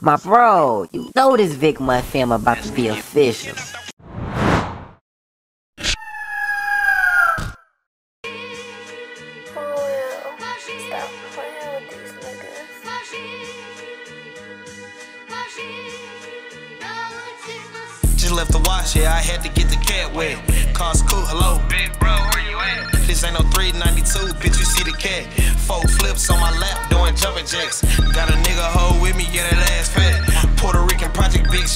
My bro, you know this VickMont film about to be official. Just left the wash, yeah, I had to get the cat wet. Cars cool, hello. Big bro, where you at? This ain't no 392, bitch, you see the cat. Four flips on my lap,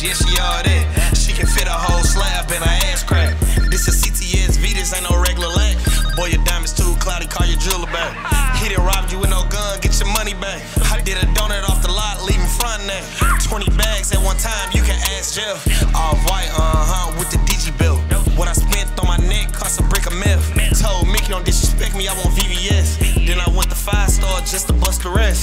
yeah, she all that. She can fit a whole slab in her ass crack. This a CTSV, this ain't no regular lack. Boy, your diamonds too cloudy, call your jeweler back. He done robbed you with no gun, get your money back. I did a donut off the lot, leaving front that. 20 bags at one time, you can ask Jeff. All white, uh huh, with the DG bill. What I spent on my neck cost a brick of meth. Told Mickey don't disrespect me, I want VVS. Then I went to five star just to bust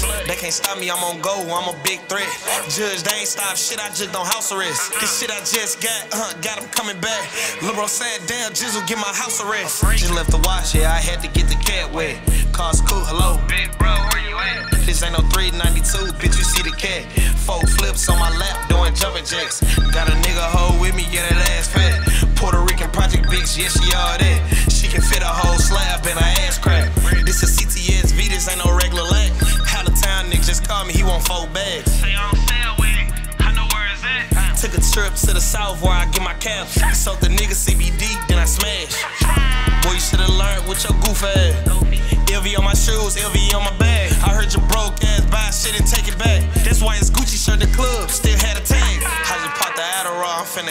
the. They can't stop me, I'm on go, I'm a big threat. Judge, they ain't stop shit, I just don't house arrest. This shit I just got, uh, got him coming back. Lil' bro said, damn, Jizzle, get my house arrest. Just left the wash, yeah, I had to get the cat wet. Cars cool, hello. Big bro, where you at? This ain't no 392, bitch, you see the cat. Four flips on my lap, doing jumping jacks. Got a nigga just called me, he want four bags. Say with it. I know where it's at. Took a trip to the south where I get my caps. Sold the nigga CBD, then I smash. Boy, you should've learned with your goof ass. LV on my shoes, LV on my bag. I heard you broke ass buy shit and take it back. That's why it's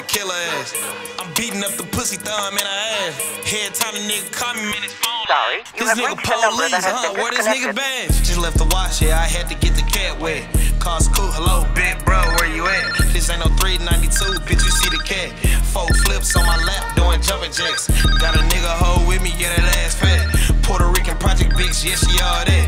killer ass. I'm beating up the pussy thumb in her ass. Head time the nigga call me, man, his phone. Sorry, you this nigga police, huh? Where this nigga been? Just left the wash, yeah, I had to get the cat wet. Cause cool, hello, big bro, where you at? This ain't no 392, bitch, you see the cat. Four flips on my lap, doing jumping jacks. Got a nigga hoe with me, get that ass fat. Puerto Rican project bitch, yeah, she all that.